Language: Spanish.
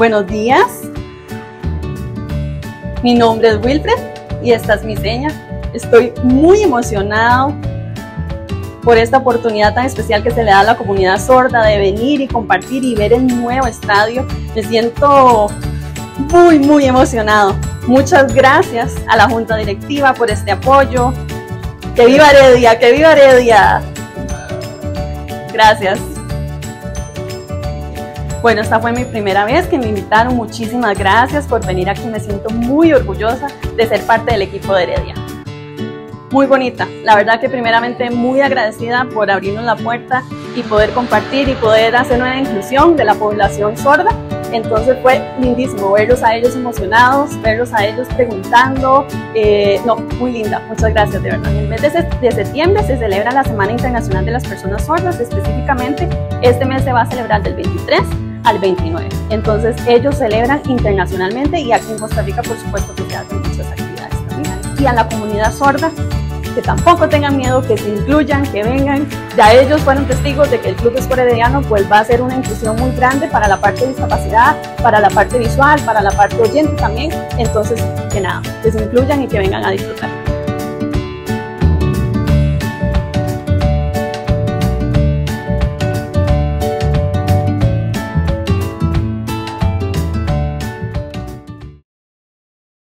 Buenos días. Mi nombre es Wilfred y esta es mi seña. Estoy muy emocionado por esta oportunidad tan especial que se le da a la comunidad sorda de venir y compartir y ver el nuevo estadio. Me siento muy, muy emocionado. Muchas gracias a la Junta Directiva por este apoyo. ¡Que viva Heredia! ¡Que viva Heredia! Gracias. Bueno, esta fue mi primera vez que me invitaron. Muchísimas gracias por venir aquí. Me siento muy orgullosa de ser parte del equipo de Heredia. Muy bonita. La verdad que primeramente muy agradecida por abrirnos la puerta y poder compartir y poder hacer una inclusión de la población sorda. Entonces fue lindísimo verlos a ellos emocionados, verlos a ellos preguntando. Eh, no, muy linda. Muchas gracias, de verdad. En el mes de, septiembre se celebra la Semana Internacional de las Personas Sordas. Específicamente, este mes se va a celebrar del 23 al 29. Entonces ellos celebran internacionalmente y aquí en Costa Rica por supuesto que se hacen muchas actividades también. Y a la comunidad sorda que tampoco tengan miedo, que se incluyan, que vengan. Ya ellos fueron testigos de que el Club Escorediano pues va a ser una inclusión muy grande para la parte de discapacidad, para la parte visual, para la parte oyente también. Entonces, que nada, que se incluyan y que vengan a disfrutar.